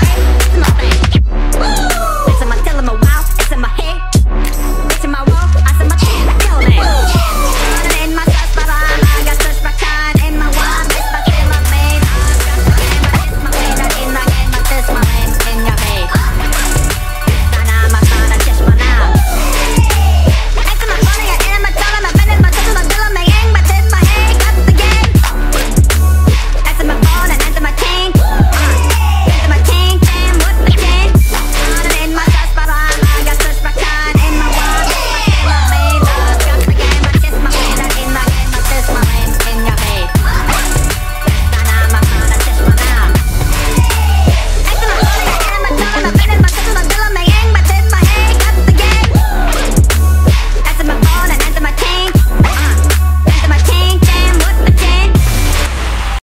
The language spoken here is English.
It's.